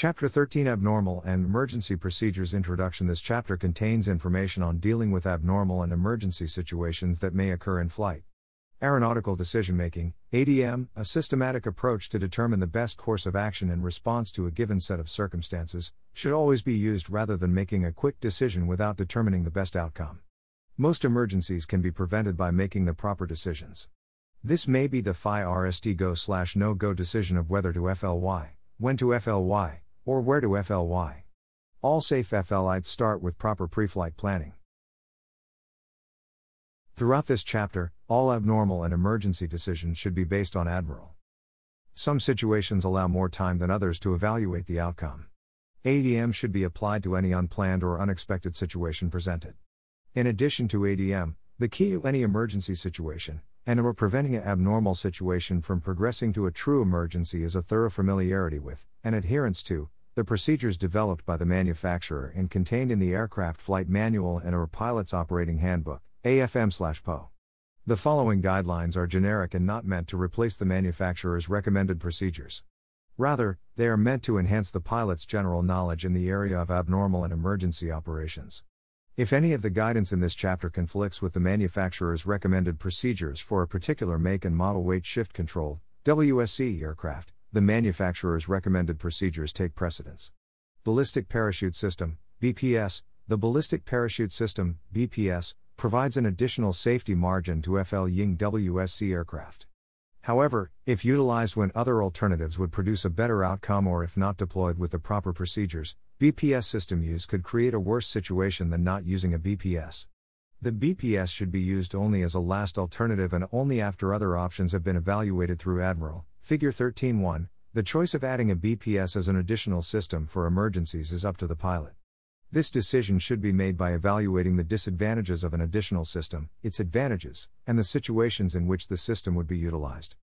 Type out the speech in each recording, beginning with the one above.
Chapter 13 Abnormal and Emergency Procedures Introduction This chapter contains information on dealing with abnormal and emergency situations that may occur in flight. Aeronautical Decision Making, ADM, a systematic approach to determine the best course of action in response to a given set of circumstances, should always be used rather than making a quick decision without determining the best outcome. Most emergencies can be prevented by making the proper decisions. This may be the FI RST go slash no go decision of whether to FLY, when to FLY, or where to FLY. All safe FLIs start with proper pre-flight planning. Throughout this chapter, all abnormal and emergency decisions should be based on Admiral. Some situations allow more time than others to evaluate the outcome. ADM should be applied to any unplanned or unexpected situation presented. In addition to ADM, the key to any emergency situation, and or preventing an abnormal situation from progressing to a true emergency is a thorough familiarity with, and adherence to, the procedures developed by the manufacturer and contained in the Aircraft Flight Manual and or Pilot's Operating Handbook, AFM/PO. The following guidelines are generic and not meant to replace the manufacturer's recommended procedures. Rather, they are meant to enhance the pilot's general knowledge in the area of abnormal and emergency operations. If any of the guidance in this chapter conflicts with the manufacturer's recommended procedures for a particular make and model weight shift control WSC aircraft, the manufacturer's recommended procedures take precedence. Ballistic Parachute System, BPS, the Ballistic Parachute System, BPS, provides an additional safety margin to FL Ying WSC aircraft. However, if utilized when other alternatives would produce a better outcome or if not deployed with the proper procedures, BPS system use could create a worse situation than not using a BPS. The BPS should be used only as a last alternative and only after other options have been evaluated through Admiral, Figure 13.1, the choice of adding a BPS as an additional system for emergencies is up to the pilot. This decision should be made by evaluating the disadvantages of an additional system, its advantages, and the situations in which the system would be utilized.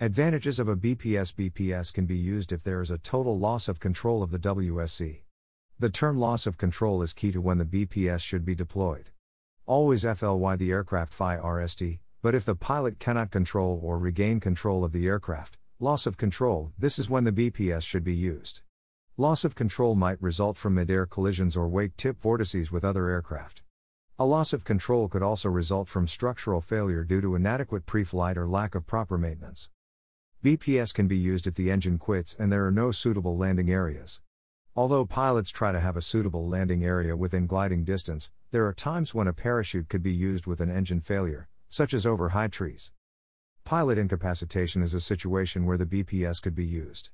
Advantages of a BPS BPS can be used if there is a total loss of control of the WSC. The term loss of control is key to when the BPS should be deployed. Always FLY the aircraft FI RST, but if the pilot cannot control or regain control of the aircraft, Loss of control, this is when the BPS should be used. Loss of control might result from mid-air collisions or wake tip vortices with other aircraft. A loss of control could also result from structural failure due to inadequate pre-flight or lack of proper maintenance. BPS can be used if the engine quits and there are no suitable landing areas. Although pilots try to have a suitable landing area within gliding distance, there are times when a parachute could be used with an engine failure, such as over high trees. Pilot incapacitation is a situation where the BPS could be used.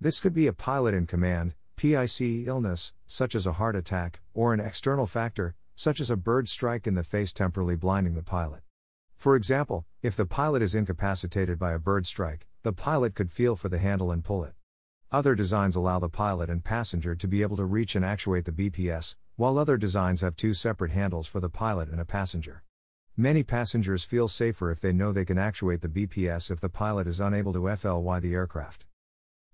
This could be a pilot in command, PIC illness, such as a heart attack, or an external factor, such as a bird strike in the face temporarily blinding the pilot. For example, if the pilot is incapacitated by a bird strike, the pilot could feel for the handle and pull it. Other designs allow the pilot and passenger to be able to reach and actuate the BPS, while other designs have two separate handles for the pilot and a passenger. Many passengers feel safer if they know they can actuate the BPS if the pilot is unable to FLY the aircraft.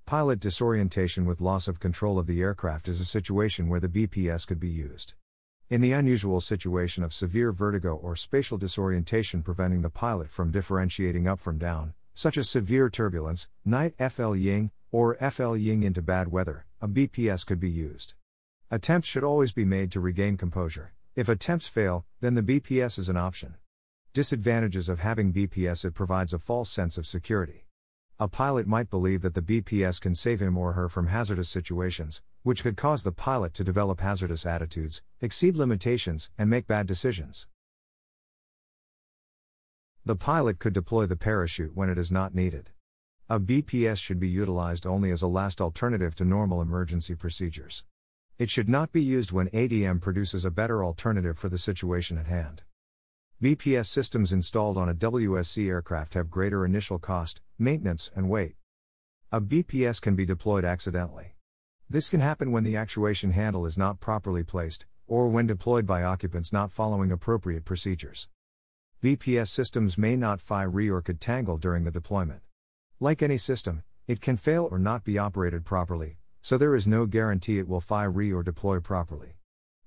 Pilot disorientation with loss of control of the aircraft is a situation where the BPS could be used. In the unusual situation of severe vertigo or spatial disorientation preventing the pilot from differentiating up from down, such as severe turbulence, night FL Ying, or FL Ying into bad weather, a BPS could be used. Attempts should always be made to regain composure. If attempts fail, then the BPS is an option. Disadvantages of having BPS it provides a false sense of security. A pilot might believe that the BPS can save him or her from hazardous situations, which could cause the pilot to develop hazardous attitudes, exceed limitations, and make bad decisions. The pilot could deploy the parachute when it is not needed. A BPS should be utilized only as a last alternative to normal emergency procedures. It should not be used when ADM produces a better alternative for the situation at hand. BPS systems installed on a WSC aircraft have greater initial cost, maintenance, and weight. A BPS can be deployed accidentally. This can happen when the actuation handle is not properly placed, or when deployed by occupants not following appropriate procedures. BPS systems may not fire re or could tangle during the deployment. Like any system, it can fail or not be operated properly, so there is no guarantee it will fire re or deploy properly.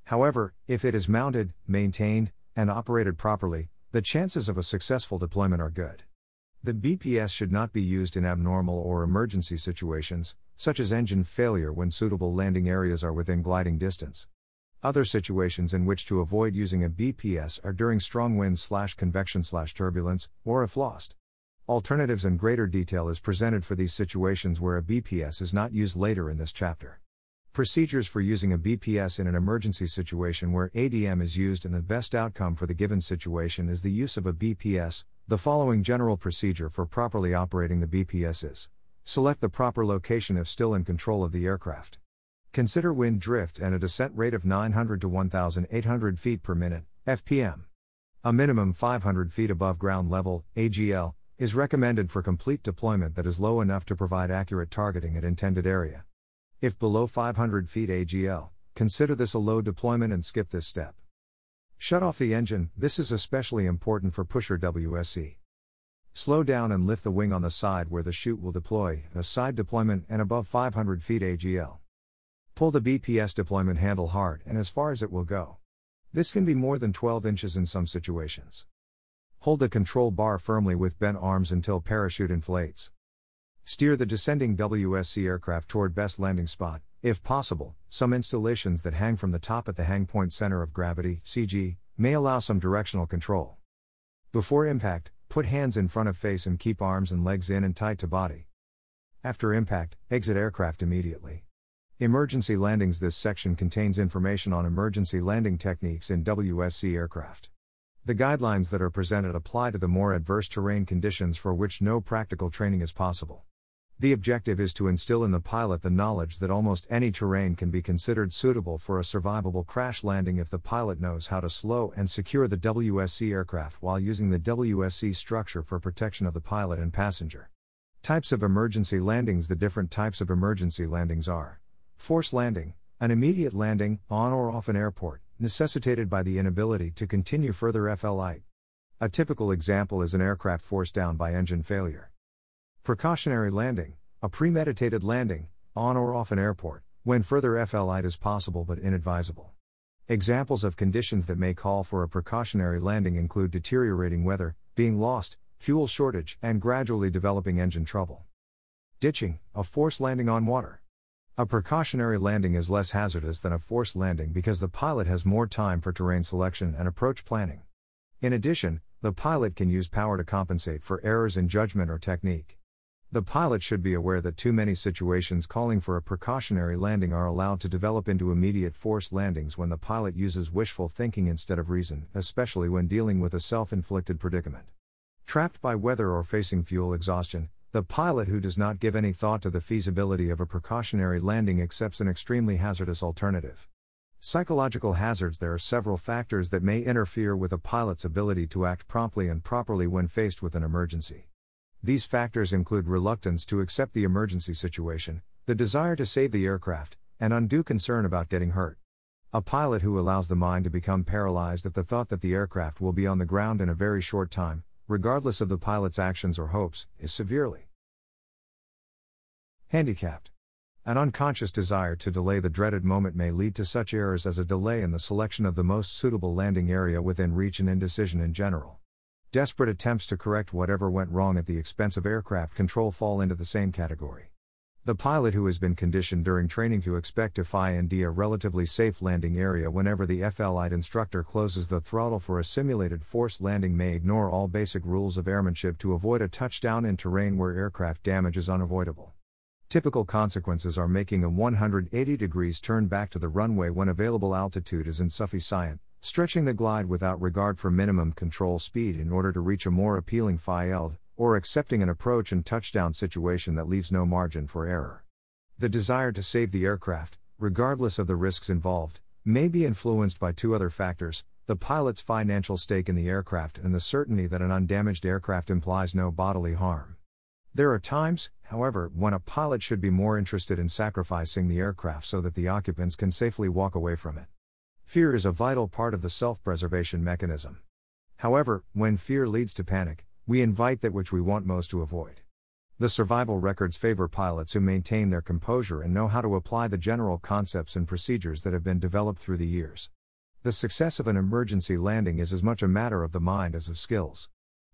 However, if it is mounted, maintained, and operated properly, the chances of a successful deployment are good. The BPS should not be used in abnormal or emergency situations, such as engine failure when suitable landing areas are within gliding distance. Other situations in which to avoid using a BPS are during strong winds slash convection slash turbulence, or if lost. Alternatives and greater detail is presented for these situations where a BPS is not used later in this chapter. Procedures for using a BPS in an emergency situation where ADM is used and the best outcome for the given situation is the use of a BPS. The following general procedure for properly operating the BPS is select the proper location if still in control of the aircraft. Consider wind drift and a descent rate of 900 to 1800 feet per minute, FPM. A minimum 500 feet above ground level, AGL, is recommended for complete deployment that is low enough to provide accurate targeting at intended area. If below 500 feet AGL, consider this a low deployment and skip this step. Shut off the engine, this is especially important for pusher WSC. Slow down and lift the wing on the side where the chute will deploy, a side deployment and above 500 feet AGL. Pull the BPS deployment handle hard and as far as it will go. This can be more than 12 inches in some situations. Hold the control bar firmly with bent arms until parachute inflates. Steer the descending WSC aircraft toward best landing spot, if possible. Some installations that hang from the top at the hang point center of gravity, CG, may allow some directional control. Before impact, put hands in front of face and keep arms and legs in and tight to body. After impact, exit aircraft immediately. Emergency landings This section contains information on emergency landing techniques in WSC aircraft. The guidelines that are presented apply to the more adverse terrain conditions for which no practical training is possible. The objective is to instill in the pilot the knowledge that almost any terrain can be considered suitable for a survivable crash landing if the pilot knows how to slow and secure the WSC aircraft while using the WSC structure for protection of the pilot and passenger. Types of emergency landings The different types of emergency landings are force landing, an immediate landing, on or off an airport, necessitated by the inability to continue further FLI. A typical example is an aircraft forced down by engine failure. Precautionary landing, a premeditated landing, on or off an airport, when further FLI is possible but inadvisable. Examples of conditions that may call for a precautionary landing include deteriorating weather, being lost, fuel shortage, and gradually developing engine trouble. Ditching, a forced landing on water. A precautionary landing is less hazardous than a forced landing because the pilot has more time for terrain selection and approach planning. In addition, the pilot can use power to compensate for errors in judgment or technique. The pilot should be aware that too many situations calling for a precautionary landing are allowed to develop into immediate forced landings when the pilot uses wishful thinking instead of reason, especially when dealing with a self inflicted predicament. Trapped by weather or facing fuel exhaustion, the pilot who does not give any thought to the feasibility of a precautionary landing accepts an extremely hazardous alternative. Psychological hazards There are several factors that may interfere with a pilot's ability to act promptly and properly when faced with an emergency. These factors include reluctance to accept the emergency situation, the desire to save the aircraft, and undue concern about getting hurt. A pilot who allows the mind to become paralyzed at the thought that the aircraft will be on the ground in a very short time, regardless of the pilot's actions or hopes, is severely handicapped. An unconscious desire to delay the dreaded moment may lead to such errors as a delay in the selection of the most suitable landing area within reach and indecision in general. Desperate attempts to correct whatever went wrong at the expense of aircraft control fall into the same category. The pilot who has been conditioned during training to expect to fly in a relatively safe landing area whenever the FLIght instructor closes the throttle for a simulated forced landing may ignore all basic rules of airmanship to avoid a touchdown in terrain where aircraft damage is unavoidable. Typical consequences are making a 180 degrees turn back to the runway when available altitude is insufficient, stretching the glide without regard for minimum control speed in order to reach a more appealing FIELD, or accepting an approach and touchdown situation that leaves no margin for error. The desire to save the aircraft, regardless of the risks involved, may be influenced by two other factors the pilot's financial stake in the aircraft and the certainty that an undamaged aircraft implies no bodily harm. There are times, however, when a pilot should be more interested in sacrificing the aircraft so that the occupants can safely walk away from it. Fear is a vital part of the self preservation mechanism. However, when fear leads to panic, we invite that which we want most to avoid. The survival records favor pilots who maintain their composure and know how to apply the general concepts and procedures that have been developed through the years. The success of an emergency landing is as much a matter of the mind as of skills.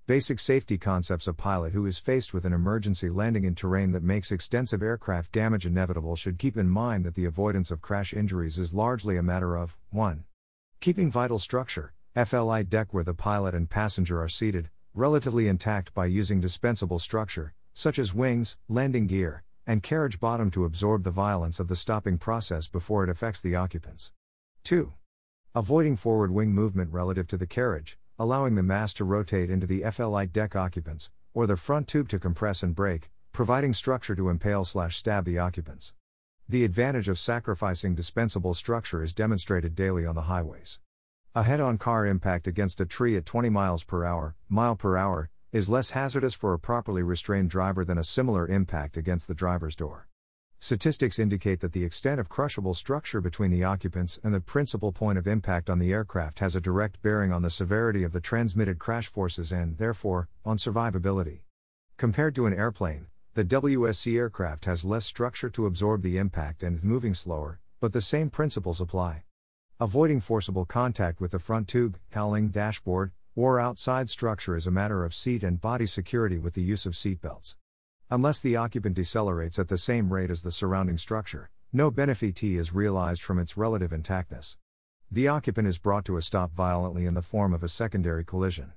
Basic safety concepts A pilot who is faced with an emergency landing in terrain that makes extensive aircraft damage inevitable should keep in mind that the avoidance of crash injuries is largely a matter of 1. Keeping vital structure, FLI deck where the pilot and passenger are seated, relatively intact by using dispensable structure, such as wings, landing gear, and carriage bottom to absorb the violence of the stopping process before it affects the occupants. 2. Avoiding forward wing movement relative to the carriage, allowing the mass to rotate into the FLI deck occupants, or the front tube to compress and break, providing structure to impale slash stab the occupants. The advantage of sacrificing dispensable structure is demonstrated daily on the highways. A head-on car impact against a tree at 20 miles per hour, mile per hour, is less hazardous for a properly restrained driver than a similar impact against the driver's door. Statistics indicate that the extent of crushable structure between the occupants and the principal point of impact on the aircraft has a direct bearing on the severity of the transmitted crash forces and, therefore, on survivability. Compared to an airplane, the WSC aircraft has less structure to absorb the impact and is moving slower, but the same principles apply. Avoiding forcible contact with the front tube, cowling, dashboard, or outside structure is a matter of seat and body security with the use of seatbelts. Unless the occupant decelerates at the same rate as the surrounding structure, no benefit is realized from its relative intactness. The occupant is brought to a stop violently in the form of a secondary collision.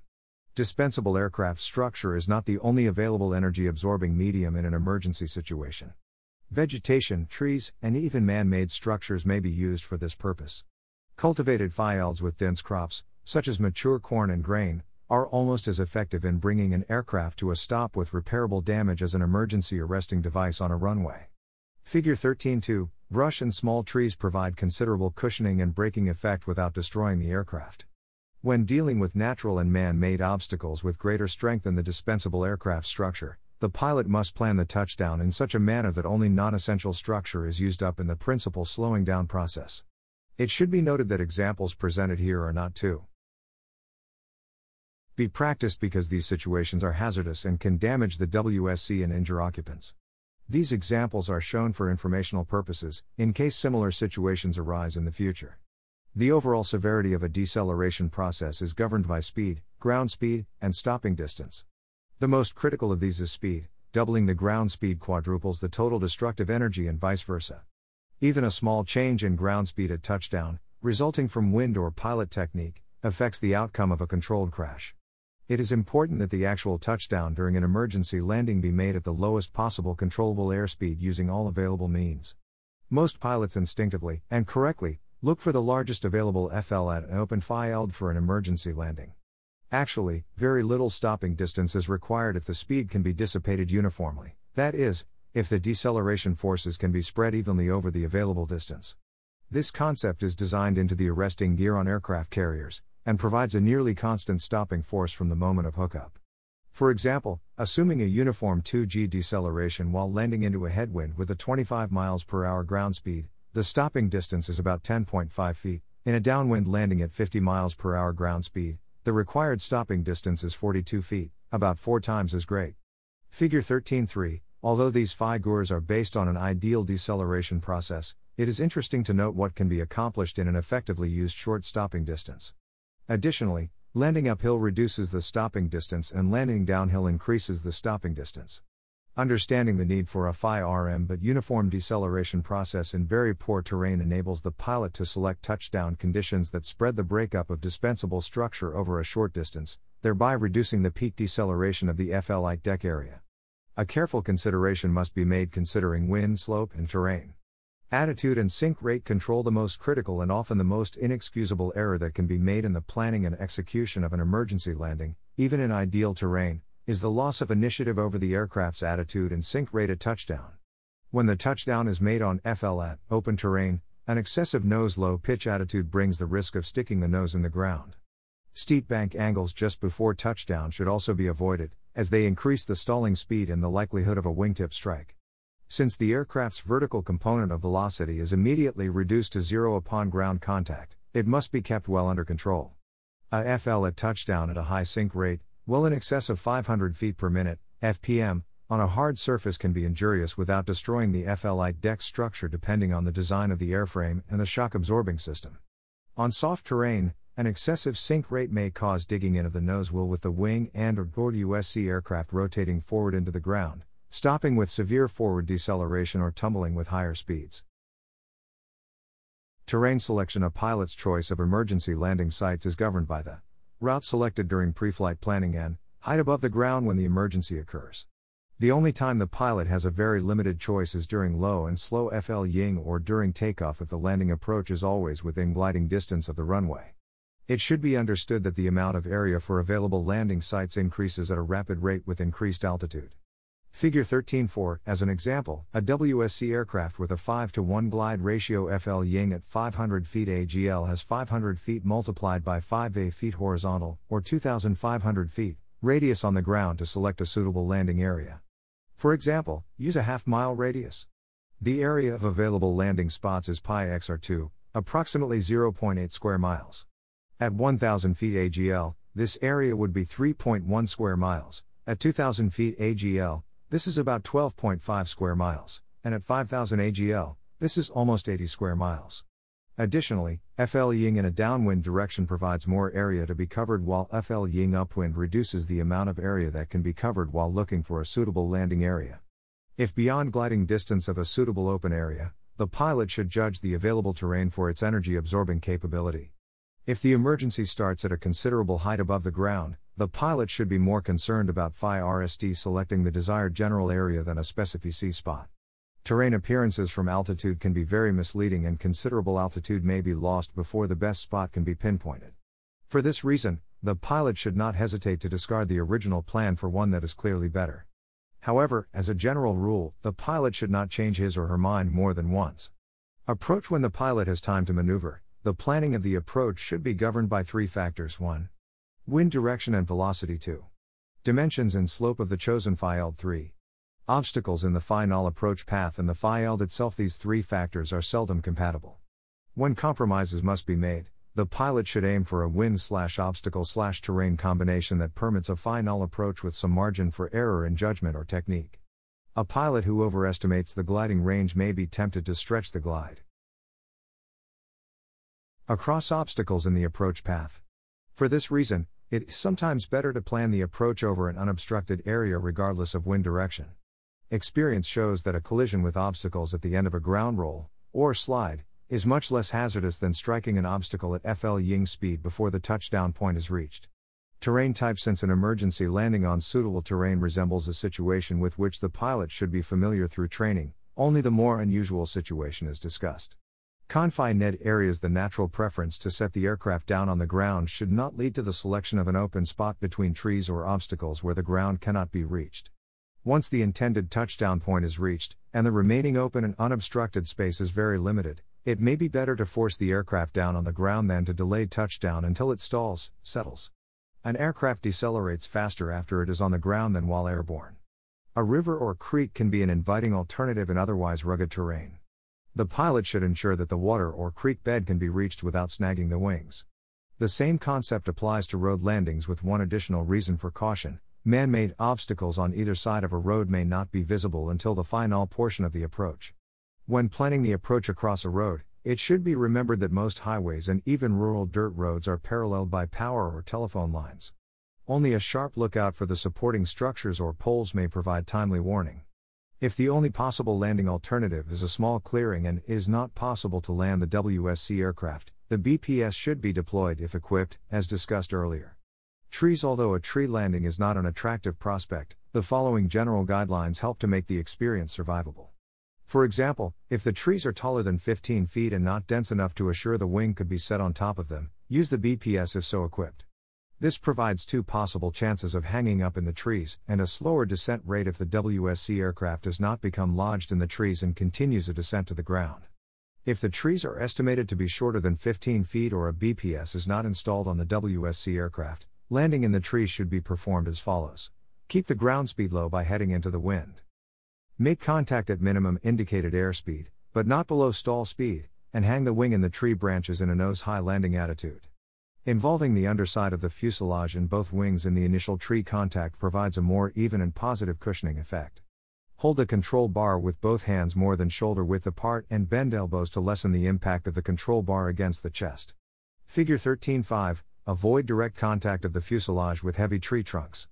Dispensable aircraft structure is not the only available energy absorbing medium in an emergency situation. Vegetation, trees, and even man made structures may be used for this purpose. Cultivated fields with dense crops, such as mature corn and grain, are almost as effective in bringing an aircraft to a stop with repairable damage as an emergency arresting device on a runway. Figure 13.2 Brush and small trees provide considerable cushioning and braking effect without destroying the aircraft. When dealing with natural and man made obstacles with greater strength than the dispensable aircraft structure, the pilot must plan the touchdown in such a manner that only non essential structure is used up in the principal slowing down process. It should be noted that examples presented here are not to be practiced because these situations are hazardous and can damage the WSC and injure occupants. These examples are shown for informational purposes, in case similar situations arise in the future. The overall severity of a deceleration process is governed by speed, ground speed, and stopping distance. The most critical of these is speed, doubling the ground speed quadruples the total destructive energy and vice versa. Even a small change in ground speed at touchdown, resulting from wind or pilot technique, affects the outcome of a controlled crash. It is important that the actual touchdown during an emergency landing be made at the lowest possible controllable airspeed using all available means. Most pilots instinctively, and correctly, look for the largest available FL at an open field for an emergency landing. Actually, very little stopping distance is required if the speed can be dissipated uniformly, that is, if the deceleration forces can be spread evenly over the available distance. This concept is designed into the arresting gear on aircraft carriers, and provides a nearly constant stopping force from the moment of hookup. For example, assuming a uniform 2g deceleration while landing into a headwind with a 25 miles per hour ground speed, the stopping distance is about 10.5 feet. In a downwind landing at 50 miles per hour ground speed, the required stopping distance is 42 feet, about 4 times as great. Figure 13.3 Although these figures are based on an ideal deceleration process, it is interesting to note what can be accomplished in an effectively used short stopping distance. Additionally, landing uphill reduces the stopping distance and landing downhill increases the stopping distance. Understanding the need for a phi RM but uniform deceleration process in very poor terrain enables the pilot to select touchdown conditions that spread the breakup of dispensable structure over a short distance, thereby reducing the peak deceleration of the FLI deck area. A careful consideration must be made considering wind, slope, and terrain. Attitude and sink rate control the most critical and often the most inexcusable error that can be made in the planning and execution of an emergency landing, even in ideal terrain, is the loss of initiative over the aircraft's attitude and sink rate at touchdown. When the touchdown is made on FLAT, open terrain, an excessive nose low pitch attitude brings the risk of sticking the nose in the ground. Steep bank angles just before touchdown should also be avoided, as they increase the stalling speed and the likelihood of a wingtip strike. Since the aircraft's vertical component of velocity is immediately reduced to zero upon ground contact, it must be kept well under control. A FL at touchdown at a high sink rate, well in excess of 500 feet per minute, FPM, on a hard surface can be injurious without destroying the FLI deck structure depending on the design of the airframe and the shock absorbing system. On soft terrain, An excessive sink rate may cause digging in of the nose wheel with the wing and or board WSC aircraft rotating forward into the ground, stopping with severe forward deceleration or tumbling with higher speeds. Terrain selection A pilot's choice of emergency landing sites is governed by the route selected during pre flight planning and height above the ground when the emergency occurs. The only time the pilot has a very limited choice is during low and slow FL ying or during takeoff if the landing approach is always within gliding distance of the runway. It should be understood that the amount of area for available landing sites increases at a rapid rate with increased altitude. Figure 13.4, as an example, a WSC aircraft with a 5 to 1 glide ratio FL Ying at 500 feet AGL has 500 feet multiplied by 5 A feet horizontal, or 2,500 feet, radius on the ground to select a suitable landing area. For example, use a half mile radius. The area of available landing spots is pi xr2, approximately 0.8 square miles. At 1000 feet AGL, this area would be 3.1 square miles. At 2000 feet AGL, this is about 12.5 square miles, and at 5000 AGL, this is almost 80 square miles. Additionally, FL Ying in a downwind direction provides more area to be covered while FL Ying upwind reduces the amount of area that can be covered while looking for a suitable landing area. If beyond gliding distance of a suitable open area, the pilot should judge the available terrain for its energy absorbing capability. If the emergency starts at a considerable height above the ground, the pilot should be more concerned about Phi RST selecting the desired general area than a specific C spot. Terrain appearances from altitude can be very misleading and considerable altitude may be lost before the best spot can be pinpointed. For this reason, the pilot should not hesitate to discard the original plan for one that is clearly better. However, as a general rule, the pilot should not change his or her mind more than once. Approach when the pilot has time to maneuver, the planning of the approach should be governed by three factors 1. Wind direction and velocity 2. Dimensions and slope of the chosen FIELD 3. Obstacles in the final approach path and the FIELD itself These three factors are seldom compatible. When compromises must be made, the pilot should aim for a wind slash obstacle slash terrain combination that permits a final approach with some margin for error in judgment or technique. A pilot who overestimates the gliding range may be tempted to stretch the glide. Across obstacles in the approach path. For this reason, it is sometimes better to plan the approach over an unobstructed area regardless of wind direction. Experience shows that a collision with obstacles at the end of a ground roll, or slide, is much less hazardous than striking an obstacle at FL Ying speed before the touchdown point is reached. Terrain type Since an emergency landing on suitable terrain resembles a situation with which the pilot should be familiar through training, only the more unusual situation is discussed. Confined areas The natural preference to set the aircraft down on the ground should not lead to the selection of an open spot between trees or obstacles where the ground cannot be reached. Once the intended touchdown point is reached, and the remaining open and unobstructed space is very limited, it may be better to force the aircraft down on the ground than to delay touchdown until it stalls, settles. An aircraft decelerates faster after it is on the ground than while airborne. A river or creek can be an inviting alternative in otherwise rugged terrain. The pilot should ensure that the water or creek bed can be reached without snagging the wings. The same concept applies to road landings with one additional reason for caution. Man made obstacles on either side of a road may not be visible until the final portion of the approach. When planning the approach across a road, it should be remembered that most highways and even rural dirt roads are paralleled by power or telephone lines. Only a sharp lookout for the supporting structures or poles may provide timely warning. If the only possible landing alternative is a small clearing and is not possible to land the WSC aircraft, the BPS should be deployed if equipped, as discussed earlier. Trees Although a tree landing is not an attractive prospect, the following general guidelines help to make the experience survivable. For example, if the trees are taller than 15 feet and not dense enough to assure the wing could be set on top of them, use the BPS if so equipped. This provides two possible chances of hanging up in the trees, and a slower descent rate if the WSC aircraft does not become lodged in the trees and continues a descent to the ground. If the trees are estimated to be shorter than 15 feet or a BPS is not installed on the WSC aircraft, landing in the trees should be performed as follows Keep the ground speed low by heading into the wind. Make contact at minimum indicated airspeed, but not below stall speed, and hang the wing in the tree branches in a nose high landing attitude. Involving the underside of the fuselage and both wings in the initial tree contact provides a more even and positive cushioning effect. Hold the control bar with both hands more than shoulder width apart and bend elbows to lessen the impact of the control bar against the chest. Figure 13.5 Avoid direct contact of the fuselage with heavy tree trunks.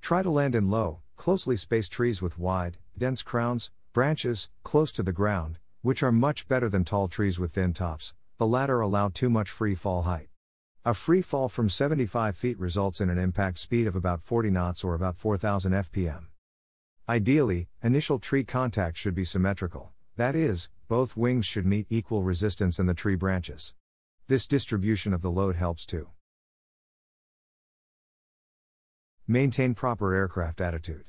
Try to land in low, closely spaced trees with wide, dense crowns, branches, close to the ground, which are much better than tall trees with thin tops, the latter allow too much free fall height. A free fall from 75 feet results in an impact speed of about 40 knots or about 4000 fpm. Ideally, initial tree contact should be symmetrical, that is, both wings should meet equal resistance in the tree branches. This distribution of the load helps to maintain proper aircraft attitude.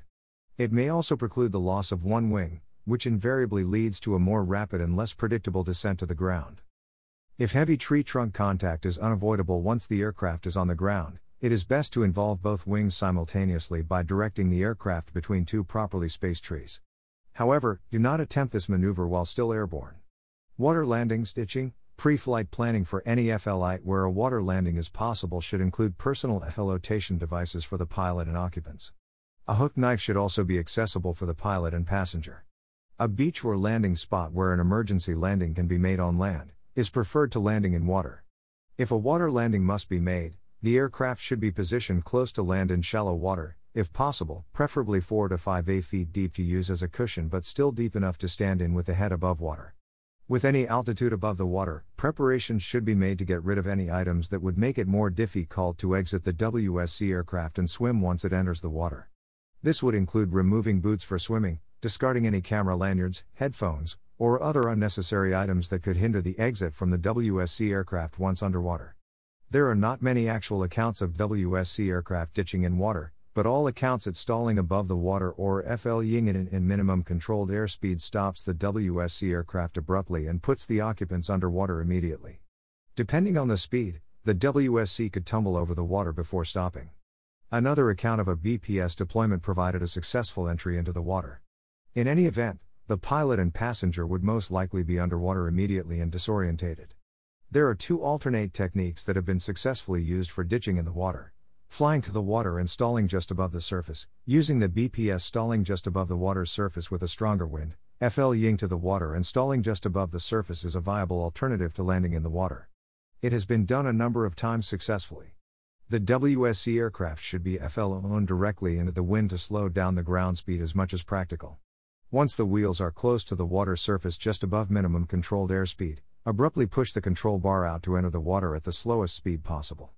It may also preclude the loss of one wing, which invariably leads to a more rapid and less predictable descent to the ground. If heavy tree trunk contact is unavoidable once the aircraft is on the ground, it is best to involve both wings simultaneously by directing the aircraft between two properly spaced trees. However, do not attempt this maneuver while still airborne. Water landing ditching, pre flight planning for any FLite where a water landing is possible should include personal flotation devices for the pilot and occupants. A hook knife should also be accessible for the pilot and passenger. A beach or landing spot where an emergency landing can be made on land is preferred to landing in water. If a water landing must be made, the aircraft should be positioned close to land in shallow water, if possible, preferably 4 to 5 a feet deep to use as a cushion but still deep enough to stand in with the head above water. With any altitude above the water, preparations should be made to get rid of any items that would make it more difficult to exit the WSC aircraft and swim once it enters the water. This would include removing boots for swimming, discarding any camera lanyards, headphones, or other unnecessary items that could hinder the exit from the WSC aircraft once underwater. There are not many actual accounts of WSC aircraft ditching in water, but all accounts at stalling above the water or FL Yingin in minimum controlled airspeed stops the WSC aircraft abruptly and puts the occupants underwater immediately. Depending on the speed, the WSC could tumble over the water before stopping. Another account of a BPS deployment provided a successful entry into the water. In any event, the pilot and passenger would most likely be underwater immediately and disorientated. There are two alternate techniques that have been successfully used for ditching in the water flying to the water and stalling just above the surface, using the BPS stalling just above the water's surface with a stronger wind, FL ying to the water and stalling just above the surface is a viable alternative to landing in the water. It has been done a number of times successfully. The WSC aircraft should be FL owned directly into the wind to slow down the ground speed as much as practical. Once the wheels are close to the water surface just above minimum controlled airspeed, Abruptly push the control bar out to enter the water at the slowest speed possible.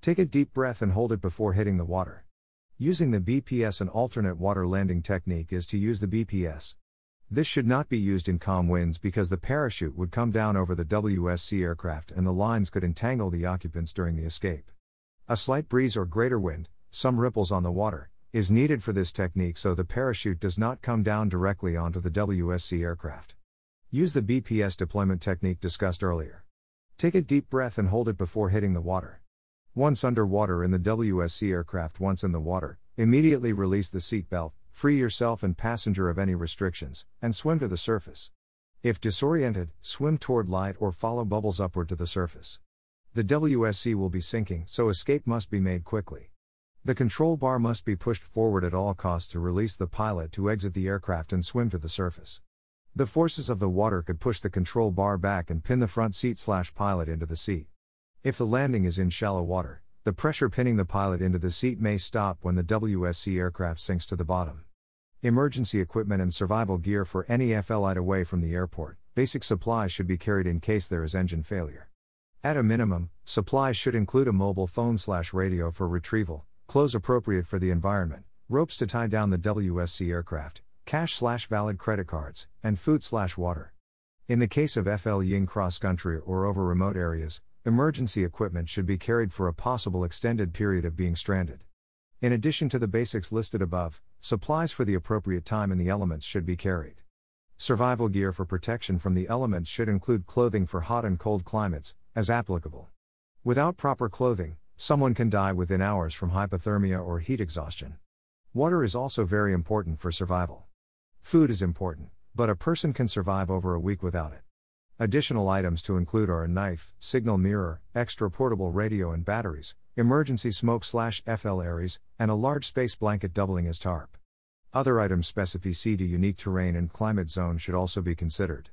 Take a deep breath and hold it before hitting the water. Using the BPS an alternate water landing technique is to use the BPS. This should not be used in calm winds because the parachute would come down over the WSC aircraft and the lines could entangle the occupants during the escape. A slight breeze or greater wind, some ripples on the water, is needed for this technique so the parachute does not come down directly onto the WSC aircraft. Use the BPS deployment technique discussed earlier. Take a deep breath and hold it before hitting the water. Once underwater in the WSC aircraft, once in the water, immediately release the seatbelt, free yourself and passenger of any restrictions, and swim to the surface. If disoriented, swim toward light or follow bubbles upward to the surface. The WSC will be sinking, so escape must be made quickly. The control bar must be pushed forward at all costs to release the pilot to exit the aircraft and swim to the surface. The forces of the water could push the control bar back and pin the front seat slash pilot into the seat. If the landing is in shallow water, the pressure pinning the pilot into the seat may stop when the WSC aircraft sinks to the bottom. Emergency equipment and survival gear for any FLite away from the airport. Basic supplies should be carried in case there is engine failure. At a minimum, supplies should include a mobile phone slash radio for retrieval, clothes appropriate for the environment, ropes to tie down the WSC aircraft, cash slash valid credit cards, and food slash water. In the case of FL Ying cross country or over remote areas, emergency equipment should be carried for a possible extended period of being stranded. In addition to the basics listed above, supplies for the appropriate time in the elements should be carried. Survival gear for protection from the elements should include clothing for hot and cold climates, as applicable. Without proper clothing, someone can die within hours from hypothermia or heat exhaustion. Water is also very important for survival. Food is important, but a person can survive over a week without it. Additional items to include are a knife, signal mirror, extra portable radio and batteries, emergency smoke slash FL Aries, and a large space blanket doubling as tarp. Other items specific to unique terrain and climate zone should also be considered.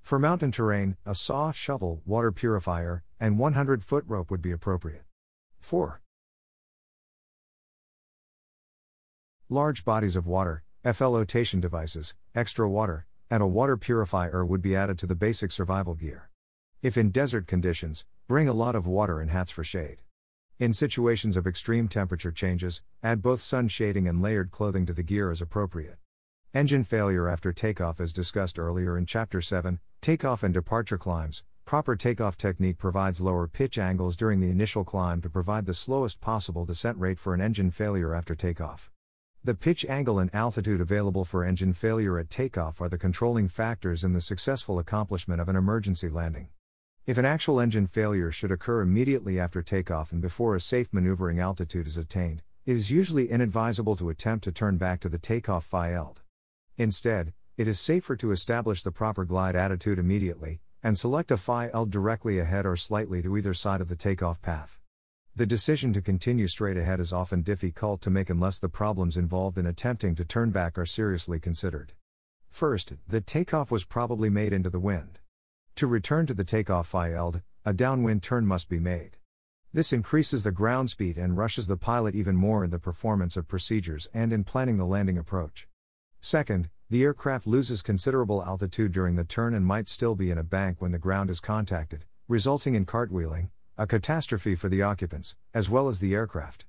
For mountain terrain, a saw, shovel, water purifier, and 100 foot rope would be appropriate. 4. Large bodies of water, FL flotation devices, extra water, and a water purifier would be added to the basic survival gear. If in desert conditions, bring a lot of water and hats for shade. In situations of extreme temperature changes, add both sun shading and layered clothing to the gear as appropriate. Engine failure after takeoff, as discussed earlier in Chapter 7, takeoff and departure climbs. Proper takeoff technique provides lower pitch angles during the initial climb to provide the slowest possible descent rate for an engine failure after takeoff. The pitch angle and altitude available for engine failure at takeoff are the controlling factors in the successful accomplishment of an emergency landing. If an actual engine failure should occur immediately after takeoff and before a safe maneuvering altitude is attained, it is usually inadvisable to attempt to turn back to the takeoff FIELD. Instead, it is safer to establish the proper glide attitude immediately, and select a FIELD directly ahead or slightly to either side of the takeoff path. The decision to continue straight ahead is often difficult to make unless the problems involved in attempting to turn back are seriously considered. First, the takeoff was probably made into the wind. To return to the takeoff FIELD, a downwind turn must be made. This increases the ground speed and rushes the pilot even more in the performance of procedures and in planning the landing approach. Second, the aircraft loses considerable altitude during the turn and might still be in a bank when the ground is contacted, resulting in cartwheeling, a catastrophe for the occupants, as well as the aircraft.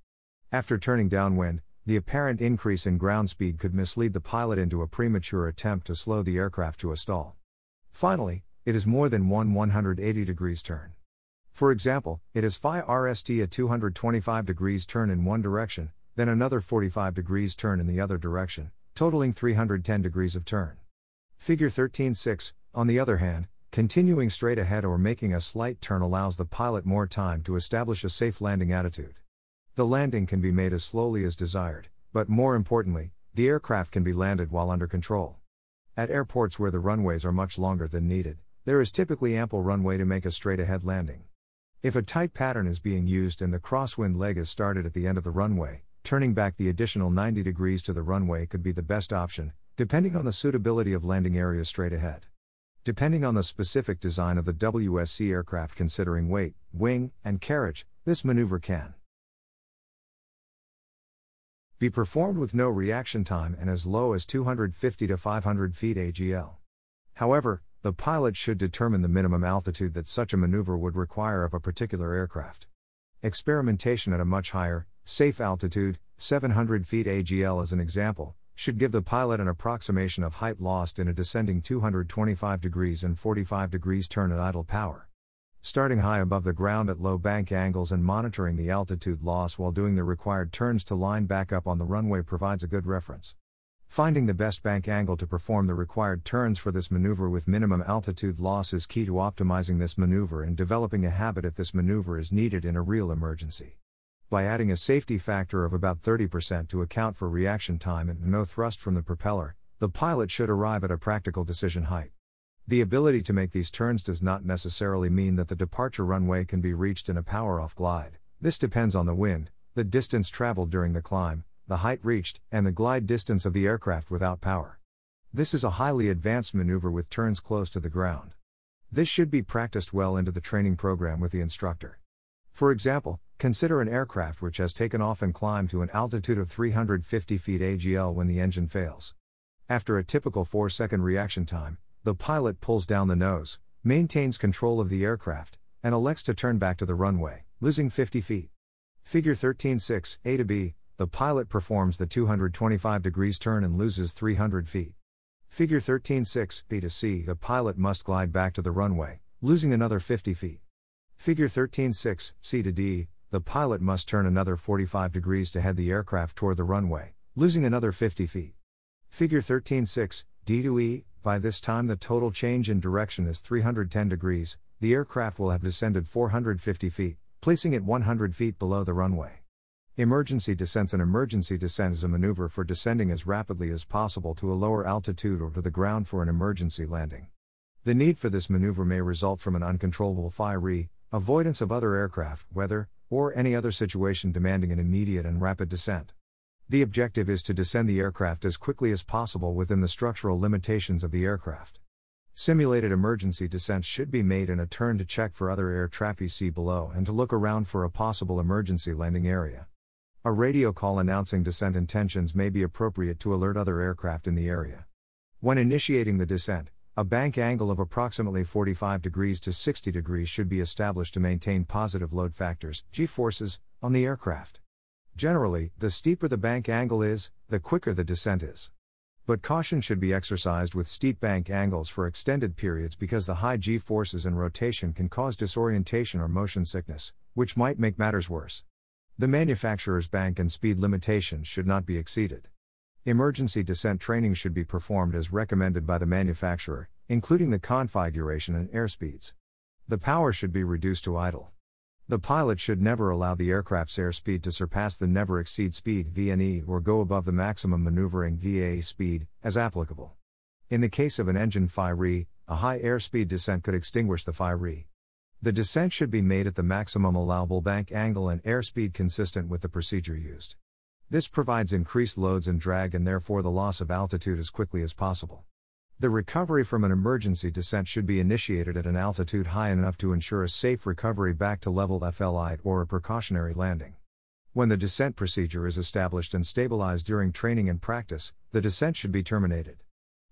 After turning downwind, the apparent increase in ground speed could mislead the pilot into a premature attempt to slow the aircraft to a stall. Finally, it is more than one 180 degrees turn. For example, it is phi RST a 225 degrees turn in one direction, then another 45 degrees turn in the other direction, totaling 310 degrees of turn. Figure 13.6, on the other hand, Continuing straight ahead or making a slight turn allows the pilot more time to establish a safe landing attitude. The landing can be made as slowly as desired, but more importantly, the aircraft can be landed while under control. At airports where the runways are much longer than needed, there is typically ample runway to make a straight ahead landing. If a tight pattern is being used and the crosswind leg is started at the end of the runway, turning back the additional 90 degrees to the runway could be the best option, depending on the suitability of landing areas straight ahead. Depending on the specific design of the WSC aircraft considering weight, wing, and carriage, this maneuver can be performed with no reaction time and as low as 250 to 500 feet AGL. However, the pilot should determine the minimum altitude that such a maneuver would require of a particular aircraft. Experimentation at a much higher, safe altitude, 700 feet AGL as an example, should give the pilot an approximation of height lost in a descending 225 degrees and 45 degrees turn at idle power. Starting high above the ground at low bank angles and monitoring the altitude loss while doing the required turns to line back up on the runway provides a good reference. Finding the best bank angle to perform the required turns for this maneuver with minimum altitude loss is key to optimizing this maneuver and developing a habit if this maneuver is needed in a real emergency by adding a safety factor of about 30% to account for reaction time and no thrust from the propeller, the pilot should arrive at a practical decision height. The ability to make these turns does not necessarily mean that the departure runway can be reached in a power off glide. This depends on the wind, the distance traveled during the climb, the height reached, and the glide distance of the aircraft without power. This is a highly advanced maneuver with turns close to the ground. This should be practiced well into the training program with the instructor. For example, consider an aircraft which has taken off and climbed to an altitude of 350 feet AGL when the engine fails. After a typical 4 second reaction time, the pilot pulls down the nose, maintains control of the aircraft, and elects to turn back to the runway, losing 50 feet. Figure 13.6, A to B, the pilot performs the 225 degrees turn and loses 300 feet. Figure 13.6, B to C, the pilot must glide back to the runway, losing another 50 feet. Figure 13.6, C to D, the pilot must turn another 45 degrees to head the aircraft toward the runway, losing another 50 feet. Figure 13.6, D to E, by this time the total change in direction is 310 degrees, the aircraft will have descended 450 feet, placing it 100 feet below the runway. Emergency descents An emergency descent is a maneuver for descending as rapidly as possible to a lower altitude or to the ground for an emergency landing. The need for this maneuver may result from an uncontrollable FIRE, avoidance of other aircraft, weather, or any other situation demanding an immediate and rapid descent. The objective is to descend the aircraft as quickly as possible within the structural limitations of the aircraft. Simulated emergency descents should be made in a turn to check for other air traffic see below and to look around for a possible emergency landing area. A radio call announcing descent intentions may be appropriate to alert other aircraft in the area. When initiating the descent, a bank angle of approximately 45 degrees to 60 degrees should be established to maintain positive load factors, G forces, on the aircraft. Generally, the steeper the bank angle is, the quicker the descent is. But caution should be exercised with steep bank angles for extended periods because the high g forces and rotation can cause disorientation or motion sickness, which might make matters worse. The manufacturer's bank and speed limitations should not be exceeded. Emergency descent training should be performed as recommended by the manufacturer, including the configuration and airspeeds. The power should be reduced to idle. The pilot should never allow the aircraft's airspeed to surpass the never exceed speed VNE or go above the maximum maneuvering VA speed, as applicable. In the case of an engine FIRE, a high airspeed descent could extinguish the FIRE. The descent should be made at the maximum allowable bank angle and airspeed consistent with the procedure used. This provides increased loads and drag and therefore the loss of altitude as quickly as possible. The recovery from an emergency descent should be initiated at an altitude high enough to ensure a safe recovery back to level FLI or a precautionary landing. When the descent procedure is established and stabilized during training and practice, the descent should be terminated.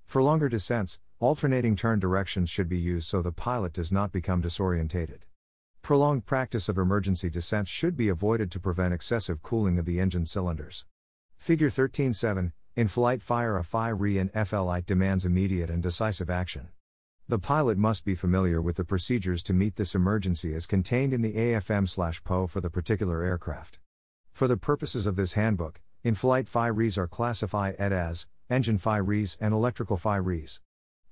For longer descents, alternating turn directions should be used so the pilot does not become disorientated. Prolonged practice of emergency descents should be avoided to prevent excessive cooling of the engine cylinders. Figure 13.7 in flight fire a FIRE and FLI demands immediate and decisive action. The pilot must be familiar with the procedures to meet this emergency as contained in the AFM/PO for the particular aircraft. For the purposes of this handbook, in-flight FIREs are classified as engine FIREs and electrical FIREs.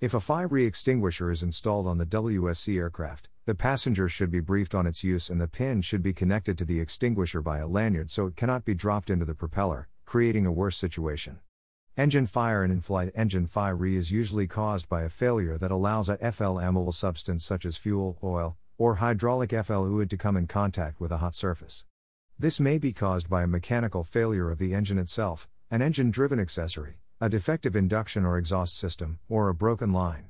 If a FIRE extinguisher is installed on the WSC aircraft, the passenger should be briefed on its use and the pin should be connected to the extinguisher by a lanyard so it cannot be dropped into the propeller, creating a worse situation. Engine fire and in-flight engine fire is usually caused by a failure that allows a flammable substance such as fuel, oil, or hydraulic fluid to come in contact with a hot surface. This may be caused by a mechanical failure of the engine itself, an engine-driven accessory, a defective induction or exhaust system, or a broken line.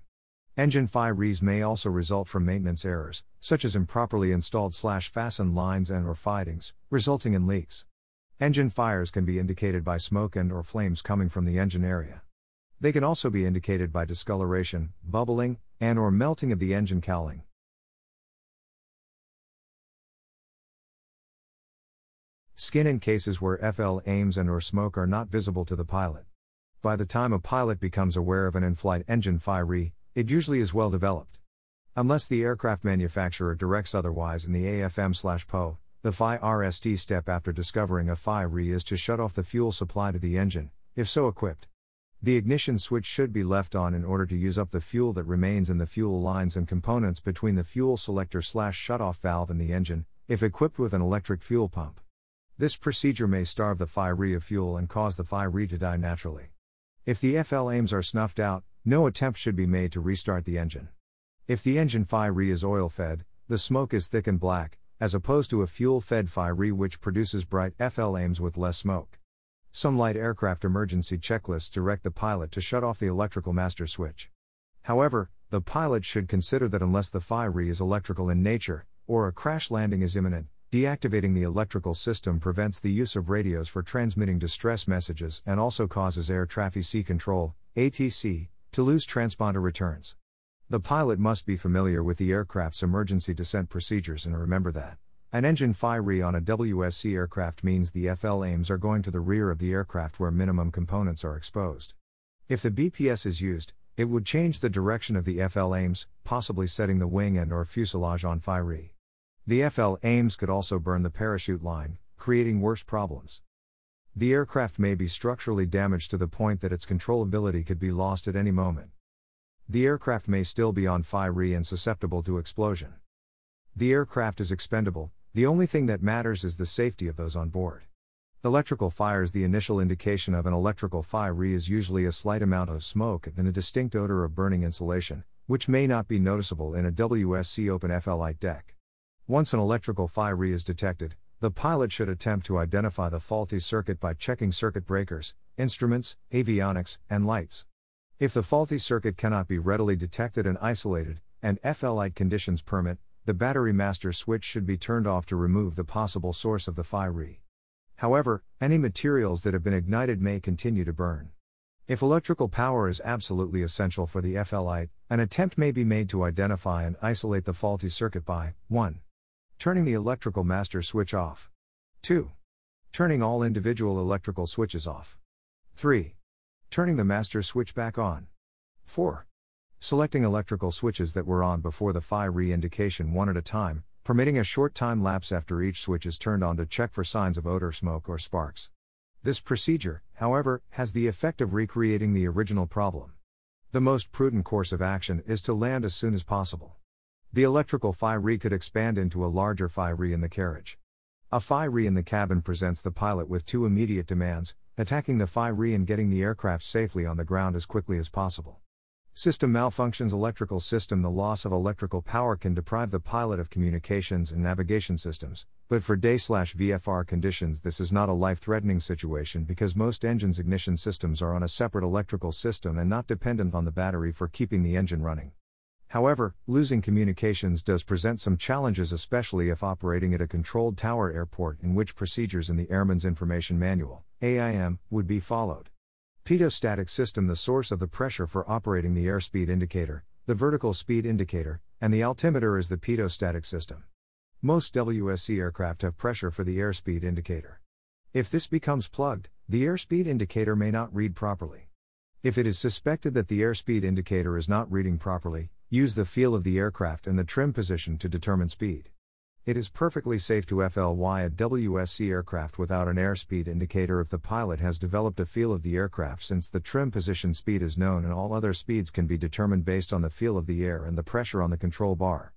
Engine fires may also result from maintenance errors, such as improperly installed slash fastened lines and or fitings, resulting in leaks. Engine fires can be indicated by smoke and or flames coming from the engine area. They can also be indicated by discoloration, bubbling, and or melting of the engine cowling. Skin in cases where FL flames and or smoke are not visible to the pilot. By the time a pilot becomes aware of an in-flight engine fire, it usually is well developed. Unless the aircraft manufacturer directs otherwise in the AFM/PO, the FI FIRST step after discovering a FIRE is to shut off the fuel supply to the engine, if so equipped. The ignition switch should be left on in order to use up the fuel that remains in the fuel lines and components between the fuel selector slash shutoff valve and the engine, if equipped with an electric fuel pump. This procedure may starve the FIRE of fuel and cause the FIRE to die naturally. If the FL flames are snuffed out, no attempt should be made to restart the engine. If the engine FIRE is oil fed, the smoke is thick and black, as opposed to a fuel fed FIRE which produces bright FL flames with less smoke. Some light aircraft emergency checklists direct the pilot to shut off the electrical master switch. However, the pilot should consider that unless the FIRE is electrical in nature, or a crash landing is imminent, deactivating the electrical system prevents the use of radios for transmitting distress messages and also causes air traffic control, ATC, to lose transponder returns. The pilot must be familiar with the aircraft's emergency descent procedures and remember that. An engine fire on a WSC aircraft means the flames are going to the rear of the aircraft where minimum components are exposed. If the BPS is used, it would change the direction of the flames, possibly setting the wing and or fuselage on fire. The flames could also burn the parachute line, creating worse problems. The aircraft may be structurally damaged to the point that its controllability could be lost at any moment. The aircraft may still be on fire and susceptible to explosion. The aircraft is expendable, the only thing that matters is the safety of those on board. Electrical fires The initial indication of an electrical fire is usually a slight amount of smoke and a distinct odor of burning insulation, which may not be noticeable in a WSC open FLI deck. Once an electrical fire is detected, the pilot should attempt to identify the faulty circuit by checking circuit breakers, instruments, avionics, and lights. If the faulty circuit cannot be readily detected and isolated, and FL-ITE conditions permit, the battery master switch should be turned off to remove the possible source of the fire. However, any materials that have been ignited may continue to burn. If electrical power is absolutely essential for the FL-ITE, an attempt may be made to identify and isolate the faulty circuit by 1. Turning the electrical master switch off. 2. Turning all individual electrical switches off. 3. Turning the master switch back on. 4. Selecting electrical switches that were on before the fire indication one at a time, permitting a short time lapse after each switch is turned on to check for signs of odor smoke or sparks. This procedure, however, has the effect of recreating the original problem. The most prudent course of action is to land as soon as possible. The electrical fire could expand into a larger fire in the carriage. A fire in the cabin presents the pilot with two immediate demands attacking the fire and getting the aircraft safely on the ground as quickly as possible. System malfunctions electrical system The loss of electrical power can deprive the pilot of communications and navigation systems, but for day slash VFR conditions this is not a life-threatening situation because most engines ignition systems are on a separate electrical system and not dependent on the battery for keeping the engine running. However, losing communications does present some challenges especially if operating at a controlled tower airport in which procedures in the Airman's Information Manual, AIM, would be followed. Pitot-static system The source of the pressure for operating the airspeed indicator, the vertical speed indicator, and the altimeter is the pitot-static system. Most WSC aircraft have pressure for the airspeed indicator. If this becomes plugged, the airspeed indicator may not read properly. If it is suspected that the airspeed indicator is not reading properly, use the feel of the aircraft and the trim position to determine speed. It is perfectly safe to FLY a WSC aircraft without an airspeed indicator if the pilot has developed a feel of the aircraft since the trim position speed is known and all other speeds can be determined based on the feel of the air and the pressure on the control bar.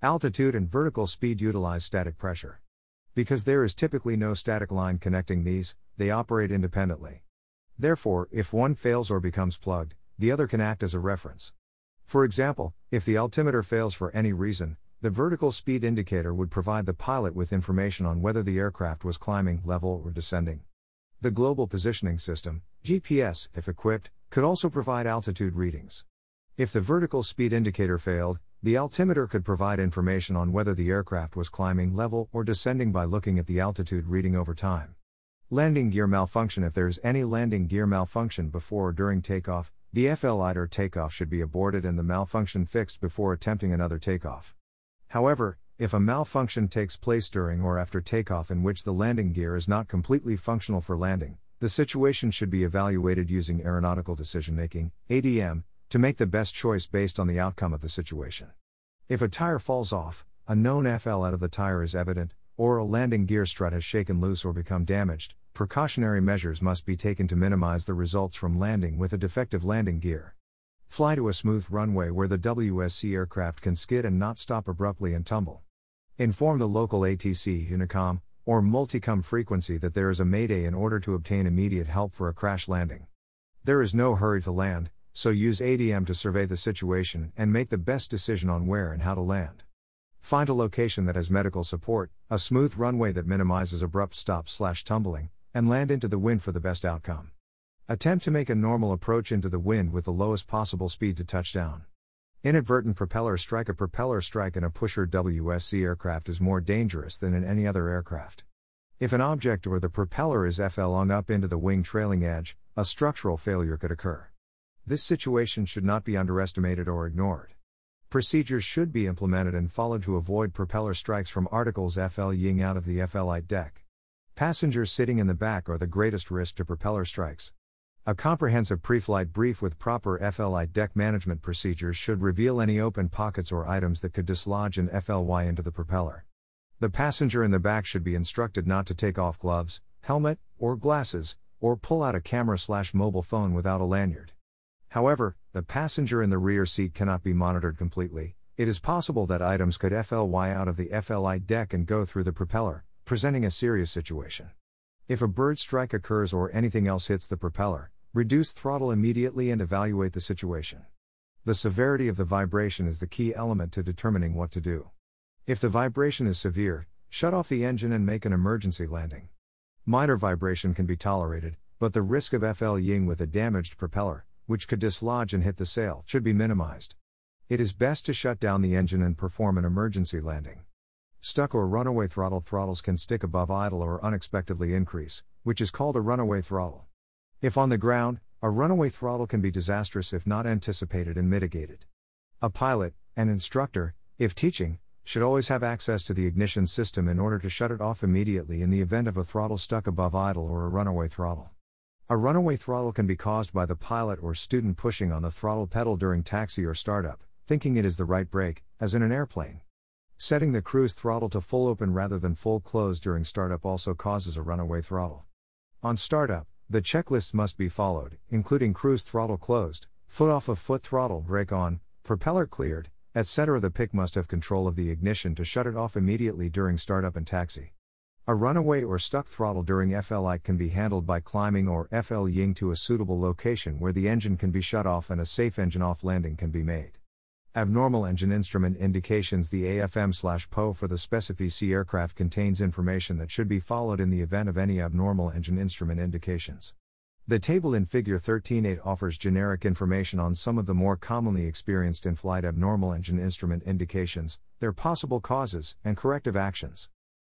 Altitude and vertical speed utilize static pressure. Because there is typically no static line connecting these, they operate independently. Therefore, if one fails or becomes plugged, the other can act as a reference. For example, if the altimeter fails for any reason, the vertical speed indicator would provide the pilot with information on whether the aircraft was climbing, level, or descending. The Global Positioning System, GPS, if equipped, could also provide altitude readings. If the vertical speed indicator failed, the altimeter could provide information on whether the aircraft was climbing, level, or descending by looking at the altitude reading over time. Landing gear malfunction If there is any landing gear malfunction before or during takeoff, the FL-ITE or takeoff should be aborted and the malfunction fixed before attempting another takeoff. However, if a malfunction takes place during or after takeoff in which the landing gear is not completely functional for landing, the situation should be evaluated using aeronautical decision making, ADM, to make the best choice based on the outcome of the situation. If a tire falls off, a known FL out of the tire is evident, or a landing gear strut has shaken loose or become damaged, precautionary measures must be taken to minimize the results from landing with a defective landing gear. Fly to a smooth runway where the WSC aircraft can skid and not stop abruptly and tumble. Inform the local ATC Unicom or multicom frequency that there is a mayday in order to obtain immediate help for a crash landing. There is no hurry to land, so use ADM to survey the situation and make the best decision on where and how to land. Find a location that has medical support, a smooth runway that minimizes abrupt stop slash tumbling, and land into the wind for the best outcome. Attempt to make a normal approach into the wind with the lowest possible speed to touchdown. Inadvertent propeller strike A propeller strike in a pusher WSC aircraft is more dangerous than in any other aircraft. If an object or the propeller is FL hung up into the wing trailing edge, a structural failure could occur. This situation should not be underestimated or ignored. Procedures should be implemented and followed to avoid propeller strikes from articles FL ying out of the FL-ITE deck. Passengers sitting in the back are the greatest risk to propeller strikes. A comprehensive pre flight brief with proper FL-ITE deck management procedures should reveal any open pockets or items that could dislodge an FLY into the propeller. The passenger in the back should be instructed not to take off gloves, helmet, or glasses, or pull out a camera slash mobile phone without a lanyard. However, the passenger in the rear seat cannot be monitored completely. It is possible that items could FLY out of the FL-ITE deck and go through the propeller, presenting a serious situation. If a bird strike occurs or anything else hits the propeller, reduce throttle immediately and evaluate the situation. The severity of the vibration is the key element to determining what to do. If the vibration is severe, shut off the engine and make an emergency landing. Minor vibration can be tolerated, but the risk of FL ying with a damaged propeller, which could dislodge and hit the sail, should be minimized. It is best to shut down the engine and perform an emergency landing. Stuck or runaway throttle throttles can stick above idle or unexpectedly increase, which is called a runaway throttle. If on the ground, a runaway throttle can be disastrous if not anticipated and mitigated. A pilot, an instructor, if teaching, should always have access to the ignition system in order to shut it off immediately in the event of a throttle stuck above idle or a runaway throttle. A runaway throttle can be caused by the pilot or student pushing on the throttle pedal during taxi or startup, thinking it is the right brake, as in an airplane. Setting the cruise throttle to full open rather than full close during startup also causes a runaway throttle. On startup, the checklists must be followed, including cruise throttle closed, foot off of foot throttle, brake on, propeller cleared, etc. The PIC must have control of the ignition to shut it off immediately during startup and taxi. A runaway or stuck throttle during FLI can be handled by climbing or FL ying to a suitable location where the engine can be shut off and a safe engine off landing can be made. Abnormal engine instrument indications The AFM PO for the Specific aircraft contains information that should be followed in the event of any abnormal engine instrument indications. The table in Figure 13.8 offers generic information on some of the more commonly experienced in flight abnormal engine instrument indications, their possible causes, and corrective actions.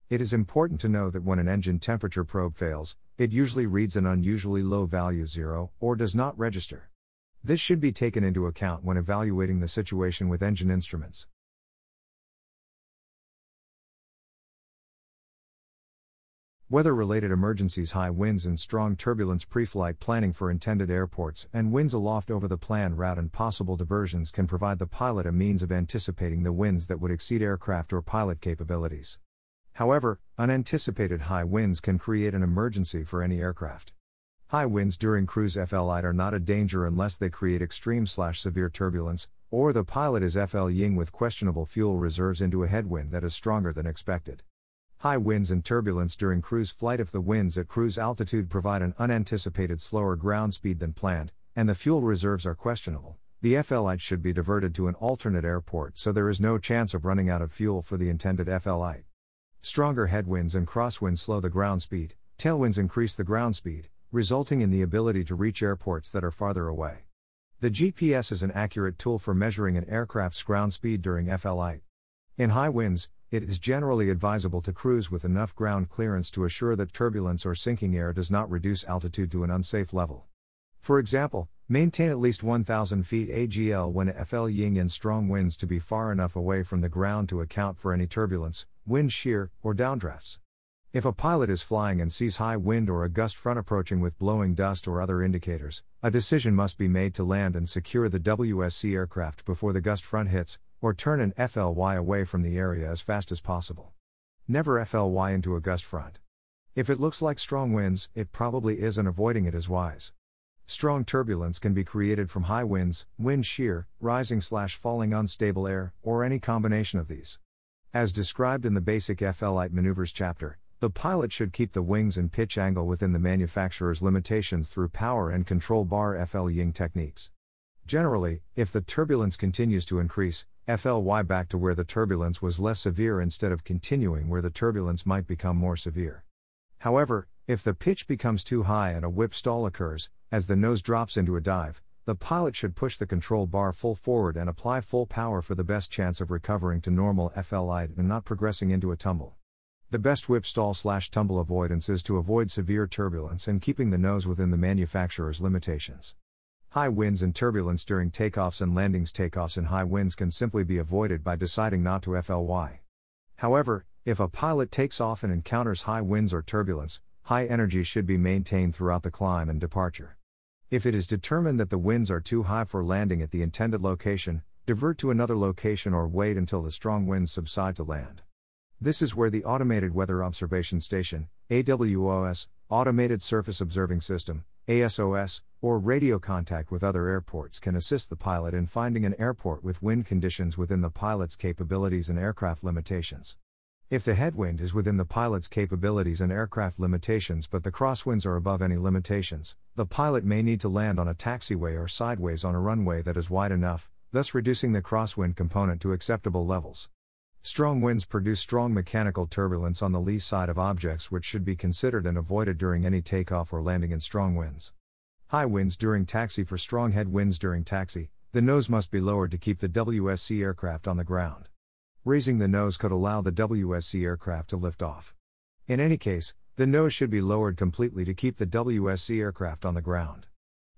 It is important to know that when an engine temperature probe fails, it usually reads an unusually low value 0 or does not register. This should be taken into account when evaluating the situation with engine instruments. Weather related emergencies, high winds, and strong turbulence, pre flight planning for intended airports, and winds aloft over the planned route and possible diversions can provide the pilot a means of anticipating the winds that would exceed aircraft or pilot capabilities. However, unanticipated high winds can create an emergency for any aircraft. High winds during cruise FLI are not a danger unless they create extreme slash severe turbulence, or the pilot is FL ying with questionable fuel reserves into a headwind that is stronger than expected. High winds and turbulence during cruise flight if the winds at cruise altitude provide an unanticipated slower ground speed than planned, and the fuel reserves are questionable, the FLI should be diverted to an alternate airport so there is no chance of running out of fuel for the intended FLI. Stronger headwinds and crosswinds slow the ground speed, tailwinds increase the ground speed, resulting in the ability to reach airports that are farther away. The GPS is an accurate tool for measuring an aircraft's ground speed during FLI. In high winds, it is generally advisable to cruise with enough ground clearance to assure that turbulence or sinking air does not reduce altitude to an unsafe level. For example, maintain at least 1,000 feet AGL when FL ying in strong winds to be far enough away from the ground to account for any turbulence, wind shear, or downdrafts. If a pilot is flying and sees high wind or a gust front approaching with blowing dust or other indicators, a decision must be made to land and secure the WSC aircraft before the gust front hits, or turn an FLY away from the area as fast as possible. Never FLY into a gust front. If it looks like strong winds, it probably is and avoiding it is wise. Strong turbulence can be created from high winds, wind shear, rising slash falling unstable air, or any combination of these. As described in the basic FLite maneuvers chapter, the pilot should keep the wings and pitch angle within the manufacturer's limitations through power and control bar FL Ying techniques. Generally, if the turbulence continues to increase, FLY back to where the turbulence was less severe instead of continuing where the turbulence might become more severe. However, if the pitch becomes too high and a whip stall occurs, as the nose drops into a dive, the pilot should push the control bar full forward and apply full power for the best chance of recovering to normal FLI and not progressing into a tumble. The best whip stall slash tumble avoidance is to avoid severe turbulence and keeping the nose within the manufacturer's limitations. High winds and turbulence during takeoffs and landings. Takeoffs in high winds can simply be avoided by deciding not to FLY. However, if a pilot takes off and encounters high winds or turbulence, high energy should be maintained throughout the climb and departure. If it is determined that the winds are too high for landing at the intended location, divert to another location or wait until the strong winds subside to land. This is where the Automated Weather Observation Station, AWOS, Automated Surface Observing System, ASOS, or radio contact with other airports can assist the pilot in finding an airport with wind conditions within the pilot's capabilities and aircraft limitations. If the headwind is within the pilot's capabilities and aircraft limitations but the crosswinds are above any limitations, the pilot may need to land on a taxiway or sideways on a runway that is wide enough, thus reducing the crosswind component to acceptable levels. Strong winds produce strong mechanical turbulence on the lee side of objects, which should be considered and avoided during any takeoff or landing in strong winds. High winds during taxi For strong headwinds during taxi, the nose must be lowered to keep the WSC aircraft on the ground. Raising the nose could allow the WSC aircraft to lift off. In any case, the nose should be lowered completely to keep the WSC aircraft on the ground.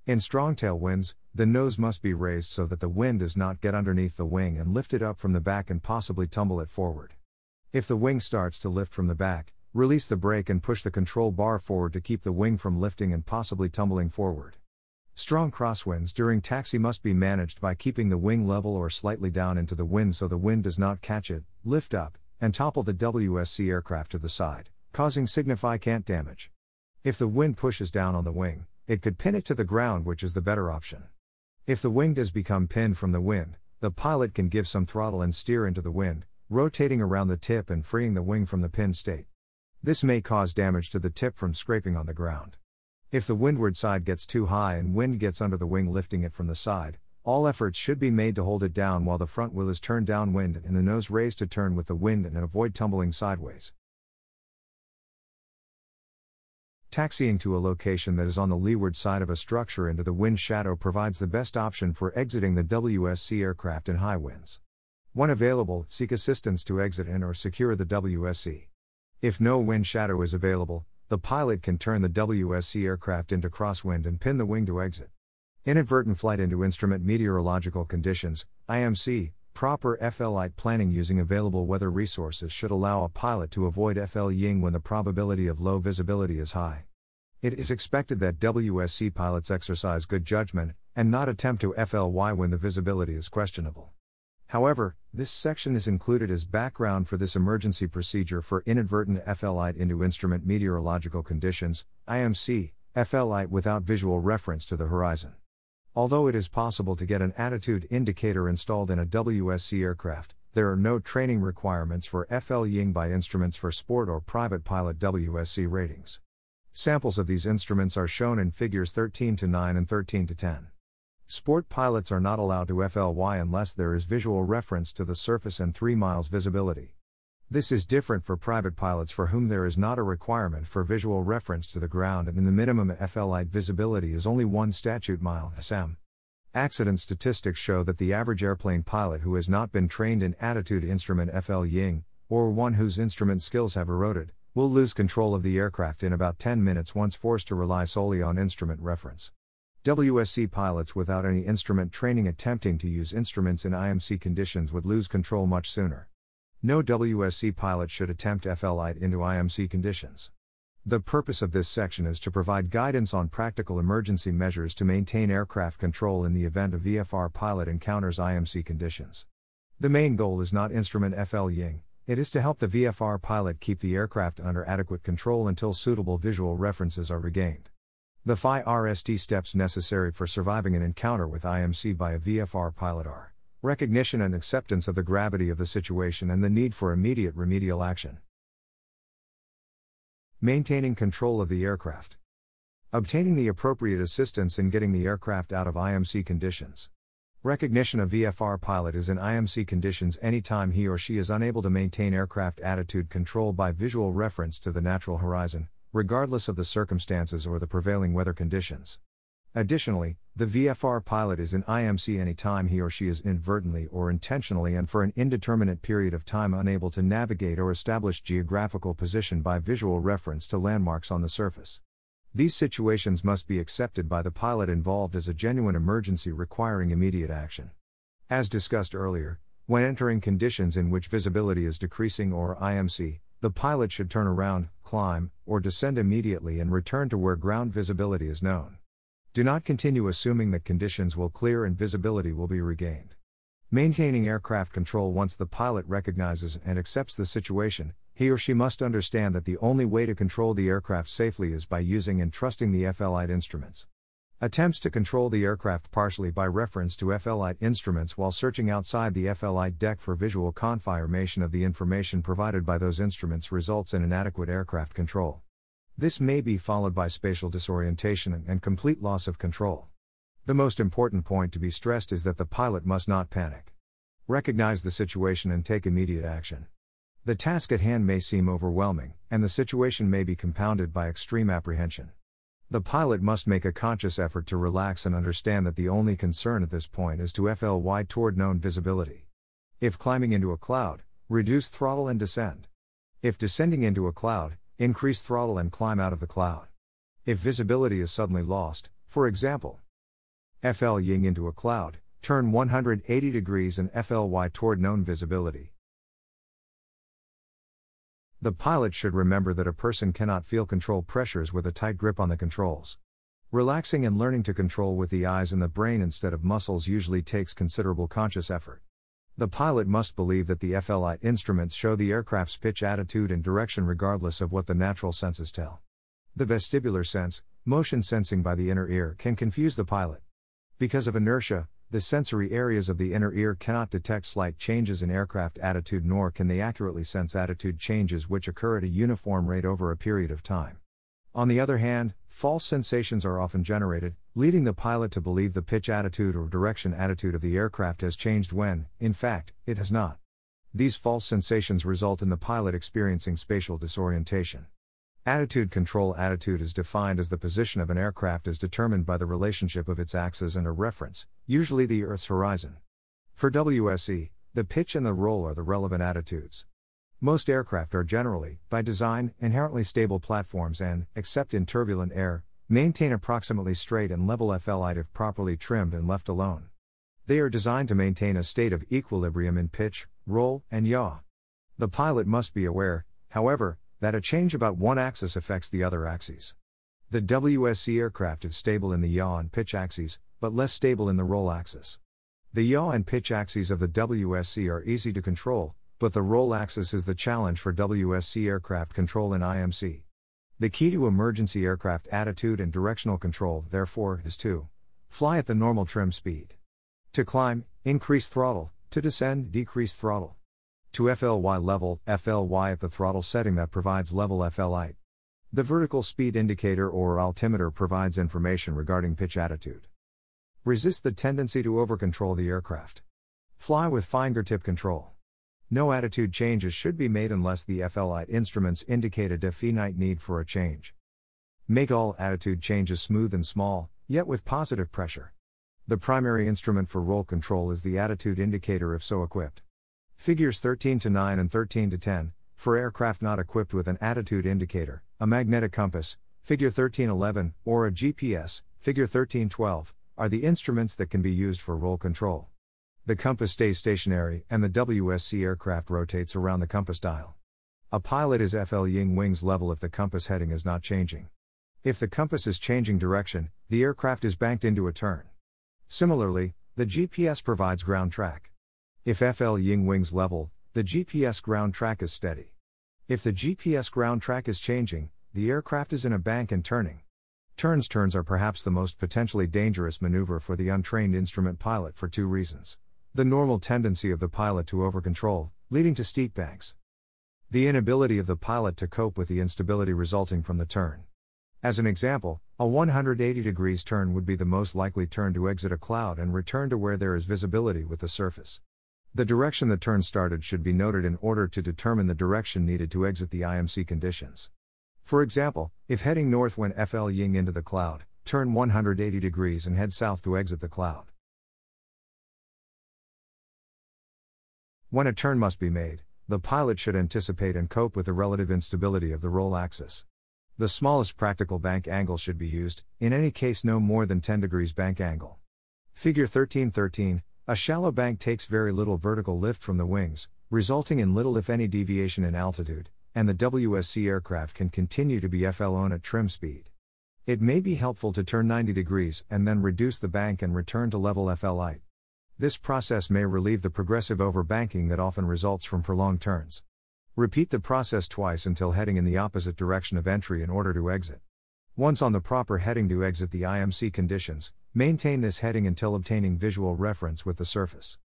In strong tailwinds, the nose must be raised so that the wind does not get underneath the wing and lift it up from the back and possibly tumble it forward. If the wing starts to lift from the back, release the brake and push the control bar forward to keep the wing from lifting and possibly tumbling forward. Strong crosswinds during taxi must be managed by keeping the wing level or slightly down into the wind so the wind does not catch it, lift up, and topple the WSC aircraft to the side, causing significant damage. If the wind pushes down on the wing, it could pin it to the ground, which is the better option. If the wing does become pinned from the wind, the pilot can give some throttle and steer into the wind, rotating around the tip and freeing the wing from the pinned state. This may cause damage to the tip from scraping on the ground. If the windward side gets too high and wind gets under the wing lifting it from the side, all efforts should be made to hold it down while the front wheel is turned downwind and the nose raised to turn with the wind and avoid tumbling sideways. Taxiing to a location that is on the leeward side of a structure into the wind shadow provides the best option for exiting the WSC aircraft in high winds. When available, seek assistance to exit in or secure the WSC. If no wind shadow is available, the pilot can turn the WSC aircraft into crosswind and pin the wing to exit. Inadvertent flight into instrument meteorological conditions, IMC, proper FLIght planning using available weather resources should allow a pilot to avoid FLYing when the probability of low visibility is high. It is expected that WSC pilots exercise good judgment and not attempt to FLY when the visibility is questionable. However, this section is included as background for this emergency procedure for inadvertent FLIght into instrument meteorological conditions, IMC, FLIght without visual reference to the horizon. Although it is possible to get an attitude indicator installed in a WSC aircraft, there are no training requirements for FLYing by instruments for sport or private pilot WSC ratings. Samples of these instruments are shown in figures 13 to 9 and 13 to 10. Sport pilots are not allowed to FLY unless there is visual reference to the surface and 3 miles visibility. This is different for private pilots for whom there is not a requirement for visual reference to the ground and the minimum FLIght visibility is only 1 statute mile SM. Accident statistics show that the average airplane pilot who has not been trained in attitude instrument FLYing, or one whose instrument skills have eroded, will lose control of the aircraft in about 10 minutes once forced to rely solely on instrument reference. WSC pilots without any instrument training attempting to use instruments in IMC conditions would lose control much sooner. No WSC pilot should attempt FLIght into IMC conditions. The purpose of this section is to provide guidance on practical emergency measures to maintain aircraft control in the event a VFR pilot encounters IMC conditions. The main goal is not instrument FLYing, it is to help the VFR pilot keep the aircraft under adequate control until suitable visual references are regained. The five RST steps necessary for surviving an encounter with IMC by a VFR pilot are recognition and acceptance of the gravity of the situation and the need for immediate remedial action. Maintaining control of the aircraft. Obtaining the appropriate assistance in getting the aircraft out of IMC conditions. Recognition of VFR pilot is in IMC conditions anytime he or she is unable to maintain aircraft attitude control by visual reference to the natural horizon, regardless of the circumstances or the prevailing weather conditions. Additionally, the VFR pilot is in IMC anytime he or she is inadvertently or intentionally and for an indeterminate period of time unable to navigate or establish geographical position by visual reference to landmarks on the surface. These situations must be accepted by the pilot involved as a genuine emergency requiring immediate action. As discussed earlier, when entering conditions in which visibility is decreasing or IMC, the pilot should turn around, climb, or descend immediately and return to where ground visibility is known. Do not continue assuming that conditions will clear and visibility will be regained. Maintaining aircraft control once the pilot recognizes and accepts the situation, he or she must understand that the only way to control the aircraft safely is by using and trusting the FLIght instruments. Attempts to control the aircraft partially by reference to FLIght instruments while searching outside the FLIght deck for visual confirmation of the information provided by those instruments results in inadequate aircraft control. This may be followed by spatial disorientation and complete loss of control. The most important point to be stressed is that the pilot must not panic. Recognize the situation and take immediate action. The task at hand may seem overwhelming, and the situation may be compounded by extreme apprehension. The pilot must make a conscious effort to relax and understand that the only concern at this point is to FLY toward known visibility. If climbing into a cloud, reduce throttle and descend. If descending into a cloud, increase throttle and climb out of the cloud. If visibility is suddenly lost, for example, FL ying into a cloud, turn 180 degrees and FLY toward known visibility. The pilot should remember that a person cannot feel control pressures with a tight grip on the controls. Relaxing and learning to control with the eyes and the brain instead of muscles usually takes considerable conscious effort. The pilot must believe that the FLI instruments show the aircraft's pitch attitude and direction regardless of what the natural senses tell. The vestibular sense, motion sensing by the inner ear, can confuse the pilot. Because of inertia, the sensory areas of the inner ear cannot detect slight changes in aircraft attitude nor can they accurately sense attitude changes which occur at a uniform rate over a period of time. On the other hand, false sensations are often generated, leading the pilot to believe the pitch attitude or direction attitude of the aircraft has changed when, in fact, it has not. These false sensations result in the pilot experiencing spatial disorientation. Attitude control attitude is defined as the position of an aircraft as determined by the relationship of its axis and a reference, usually the Earth's horizon. For WSC, the pitch and the roll are the relevant attitudes. Most aircraft are generally, by design, inherently stable platforms and, except in turbulent air, maintain approximately straight and level FLI if properly trimmed and left alone. They are designed to maintain a state of equilibrium in pitch, roll, and yaw. The pilot must be aware, however, that a change about one axis affects the other axes. The WSC aircraft is stable in the yaw and pitch axes, but less stable in the roll axis. The yaw and pitch axes of the WSC are easy to control, but the roll axis is the challenge for WSC aircraft control in IMC. The key to emergency aircraft attitude and directional control, therefore, is to fly at the normal trim speed. To climb, increase throttle, to descend, decrease throttle to FLY level, FLY at the throttle setting that provides level FLI. The vertical speed indicator or altimeter provides information regarding pitch attitude. Resist the tendency to overcontrol the aircraft. Fly with fingertip control. No attitude changes should be made unless the FLI instruments indicate a definite need for a change. Make all attitude changes smooth and small, yet with positive pressure. The primary instrument for roll control is the attitude indicator if so equipped. Figures 13 to 9 and 13 to 10, for aircraft not equipped with an attitude indicator, a magnetic compass, figure 1311, or a GPS, figure 1312, are the instruments that can be used for roll control. The compass stays stationary and the WSC aircraft rotates around the compass dial. A pilot is FL Ying wings level if the compass heading is not changing. If the compass is changing direction, the aircraft is banked into a turn. Similarly, the GPS provides ground track. If FL Ying wings level, the GPS ground track is steady. If the GPS ground track is changing, the aircraft is in a bank and turning. Turns turns are perhaps the most potentially dangerous maneuver for the untrained instrument pilot for two reasons. The normal tendency of the pilot to overcontrol, leading to steep banks. The inability of the pilot to cope with the instability resulting from the turn. As an example, a 180 degrees turn would be the most likely turn to exit a cloud and return to where there is visibility with the surface. The direction the turn started should be noted in order to determine the direction needed to exit the IMC conditions. For example, if heading north when FL Ying into the cloud, turn 180 degrees and head south to exit the cloud. When a turn must be made, the pilot should anticipate and cope with the relative instability of the roll axis. The smallest practical bank angle should be used, in any case no more than 10 degrees bank angle. Figure 1313 a shallow bank takes very little vertical lift from the wings, resulting in little if any deviation in altitude, and the WSC aircraft can continue to be FL on at trim speed. It may be helpful to turn 90 degrees and then reduce the bank and return to level FL height. This process may relieve the progressive overbanking that often results from prolonged turns. Repeat the process twice until heading in the opposite direction of entry in order to exit. Once on the proper heading to exit the IMC conditions, maintain this heading until obtaining visual reference with the surface.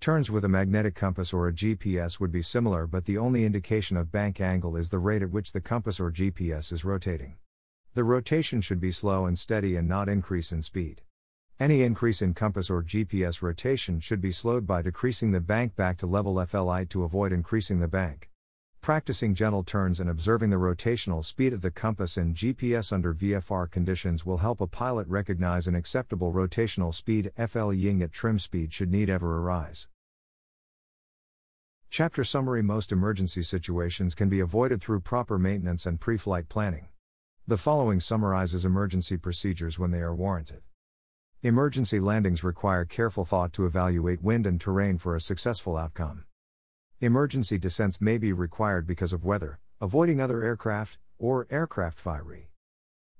Turns with a magnetic compass or a GPS would be similar, but the only indication of bank angle is the rate at which the compass or GPS is rotating. The rotation should be slow and steady and not increase in speed. Any increase in compass or GPS rotation should be slowed by decreasing the bank back to level FLI to avoid increasing the bank. Practicing gentle turns and observing the rotational speed of the compass and GPS under VFR conditions will help a pilot recognize an acceptable rotational speed FL ying at trim speed should need ever arise. Chapter Summary Most emergency situations can be avoided through proper maintenance and pre flight planning. The following summarizes emergency procedures when they are warranted. Emergency landings require careful thought to evaluate wind and terrain for a successful outcome. Emergency descents may be required because of weather, avoiding other aircraft, or aircraft fire.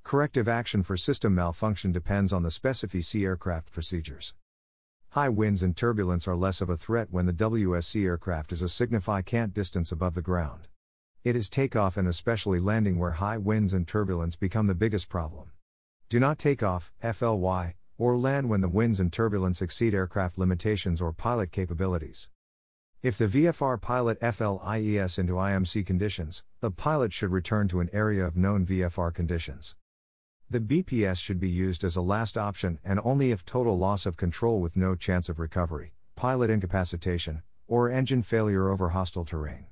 Corrective action for system malfunction depends on the specific aircraft procedures. High winds and turbulence are less of a threat when the WSC aircraft is a significant distance above the ground. It is takeoff and especially landing where high winds and turbulence become the biggest problem. Do not take off, FLY, or land when the winds and turbulence exceed aircraft limitations or pilot capabilities. If the VFR pilot FLIES into IMC conditions, the pilot should return to an area of known VFR conditions. The BPS should be used as a last option and only if total loss of control with no chance of recovery, pilot incapacitation, or engine failure over hostile terrain.